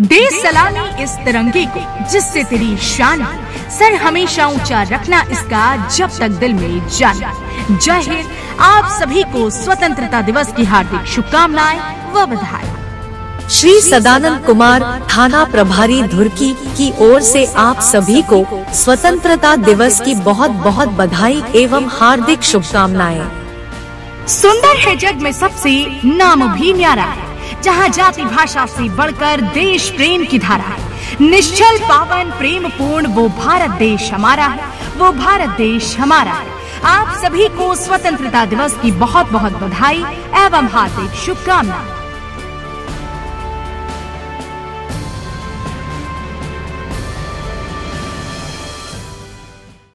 दे सलामी इस तिरंगे को जिससे तेरी शान सर हमेशा ऊँचा रखना इसका जब तक दिल में जान जय हिंद आप सभी को स्वतंत्रता दिवस की हार्दिक शुभकामनाएँ व बधाई। श्री सदानंद कुमार थाना प्रभारी धुरकी की ओर से आप सभी को स्वतंत्रता दिवस की बहुत बहुत बधाई एवं हार्दिक शुभकामनाएँ। सुंदर है जग में सबसे नाम भी न्यारा है। जहाँ जाति भाषा से बढ़कर देश प्रेम की धारा है। निश्चल पावन प्रेम पूर्ण वो भारत देश हमारा है। वो भारत देश हमारा है। आप सभी को स्वतंत्रता दिवस की बहुत बहुत बधाई एवं हार्दिक शुभकामनाएँ।